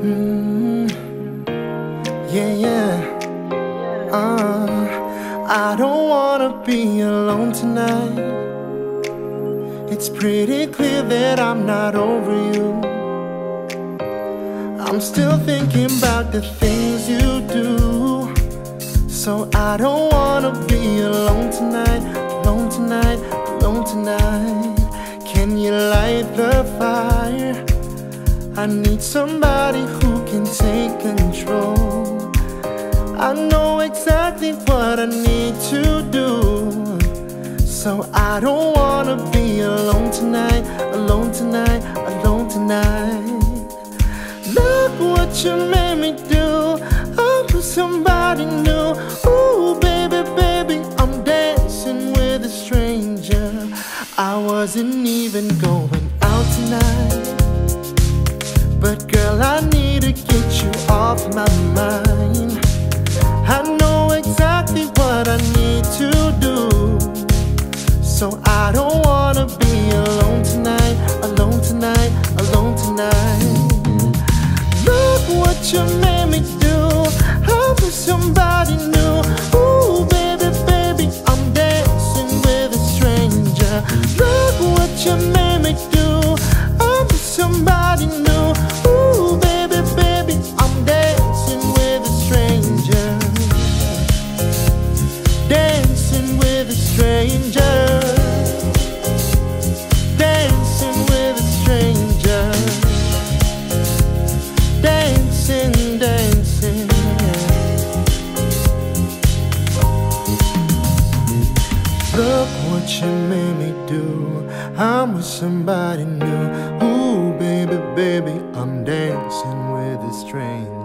Mm, yeah, yeah. Uh, I don't wanna be alone tonight. It's pretty clear that I'm not over you. I'm still thinking about the things you do. So I don't wanna be alone tonight, alone tonight, alone tonight. Can you light the fire? I need somebody who can take control. I know exactly what I need to do. So I don't wanna be alone tonight, alone tonight, alone tonight. Look what you made me do. I'm with somebody new. Ooh, baby, baby, I'm dancing with a stranger. I wasn't even going out tonight. My mind. I know exactly what I need to do. So I don't wanna be alone tonight, alone tonight, alone tonight. Look what you made me do. With somebody. Ooh, baby, baby, I'm dancing with a stranger. Look what you made me do. Look what you made me do. I'm with somebody new. Ooh, baby, baby, I'm dancing with a stranger.